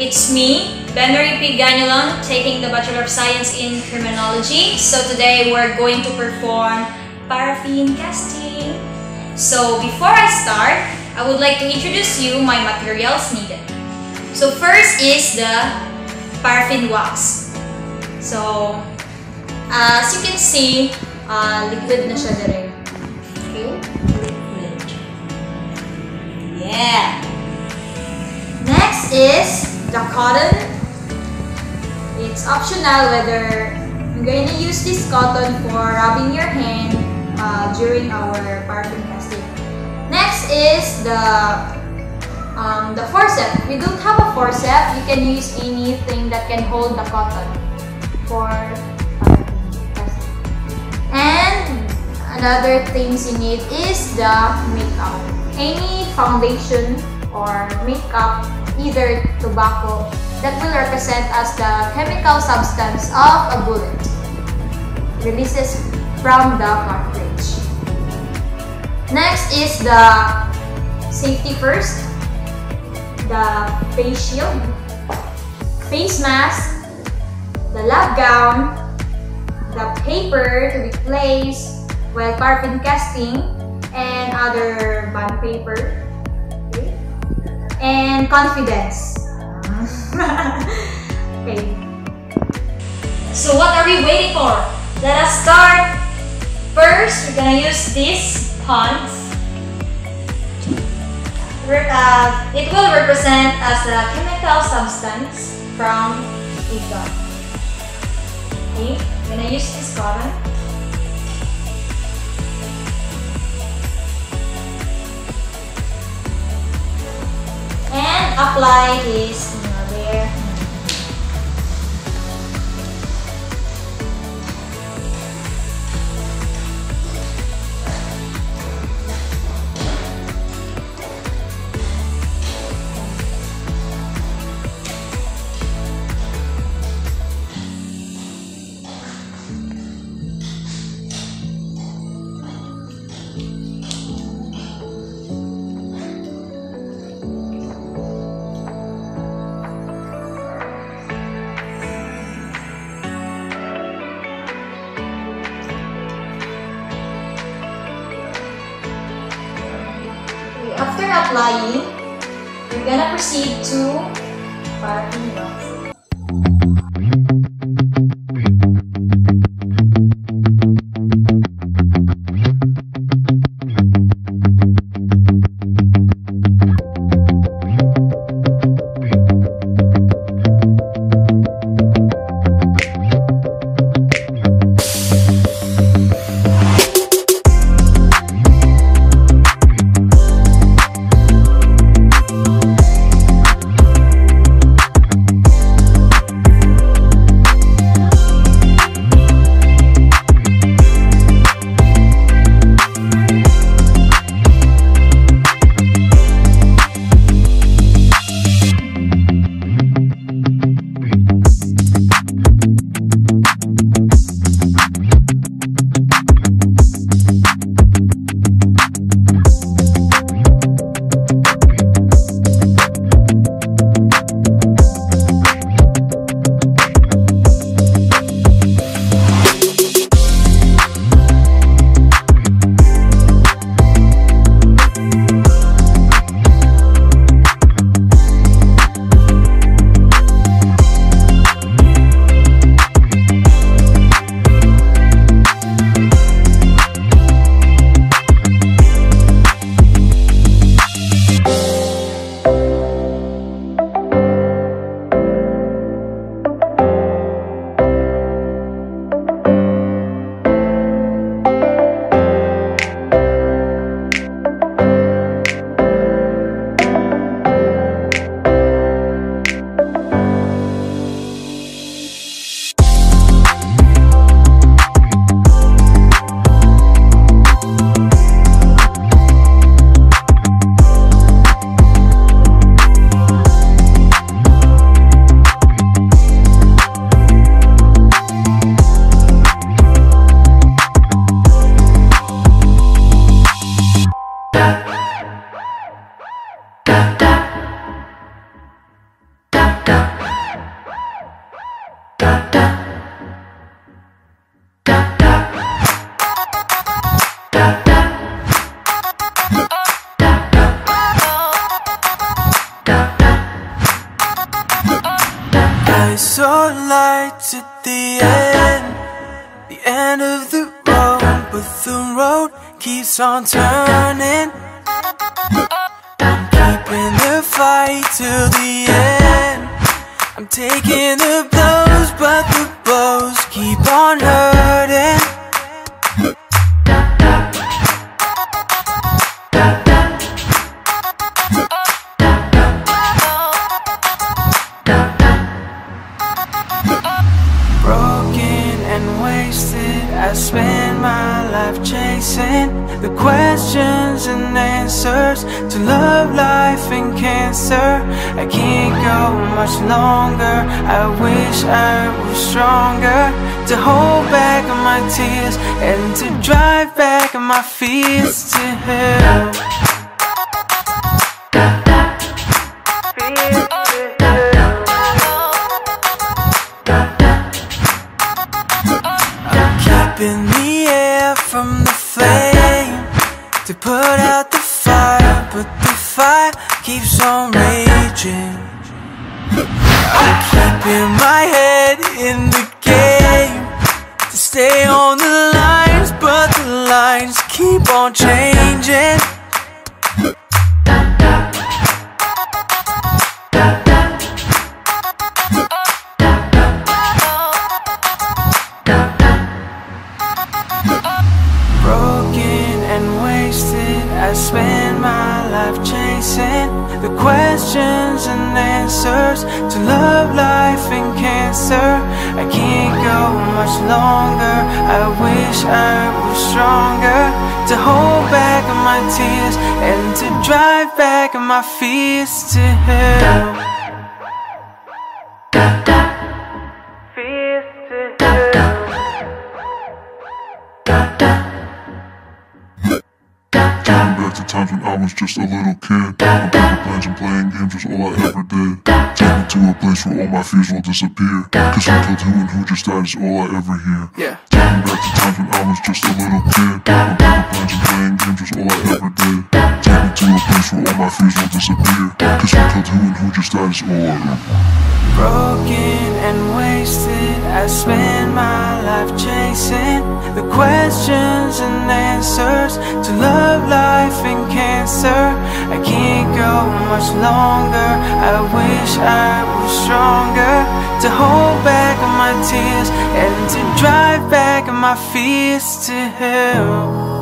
it's me, Benmarie P. Ganulon, taking the Bachelor of Science in Criminology. So today we're going to perform paraffin casting. So before I start, I would like to introduce you my materials needed. So first is the paraffin wax. So as you can see, uh, liquid na siya direct. It's optional whether you're going to use this cotton for rubbing your hand uh, during our paraffin casting. Next is the um, the forceps. If you don't have a forceps, you can use anything that can hold the cotton for casting. And another things you need is the makeup. Any foundation or makeup, either tobacco, that will represent as the chemical substance of a bullet. Releases from the cartridge. Next is the safety first, the face shield, face mask, the lab gown, the paper to be placed while paraffin casting, and other bond paper okay. and confidence. okay. So what are we waiting for? Let us start. First, we're gonna use this pond. Uh, it will represent as a chemical substance from a gun. Okay, I'm gonna use this cotton. And apply this there. After applying, we're gonna proceed to paraffin I saw lights at the end, the end of the road, but the road keeps on turning. Taking the blows, but the blows keep on hurting. Wasted, I spend my life chasing the questions and answers to love, life, and cancer. I can't go much longer. I wish I was stronger to hold back my tears and to drive back my fears to hell. I'm the air from the flame to put out the fire, but the fire keeps on raging. I'm keeping my head in the game to stay on the lines, but the lines keep on changing. Longer. I wish I was stronger to hold back my tears and to drive back my fears to hell. Thinking back to times when I was just a little kid. On paper planes and playing games was all I ever did. Take me to a place where all my fears will disappear. Cause who killed who and who just died is all I ever hear. Yeah. Thinking back to times when I was just a little kid. On paper planes and playing games was all I ever did. Take me to a place where all my fears will disappear. Cause who killed who and who just died is all I ever Broken and wasted, I spend my life chasing the questions and answers to love, life, and cancer. I can't go much longer. I wish I was stronger to hold back my tears and to drive back my fears to hell.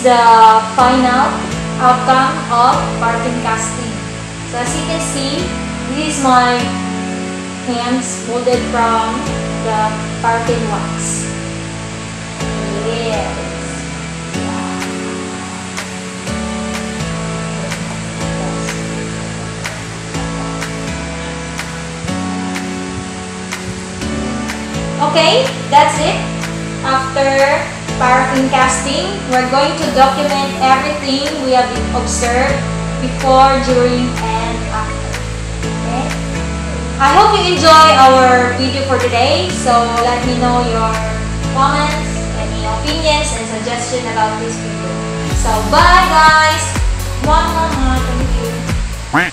The final outcome of paraffin casting. So as you can see, this is my hands molded from the paraffin wax. Yes. Okay, that's it. After paraffin casting, we're going to document everything we have observed before, during, and after. Okay? I hope you enjoy our video for today. So let me know your comments, any opinions, and suggestions about this video. So bye guys! Mwah, mwah, mwah. Thank you.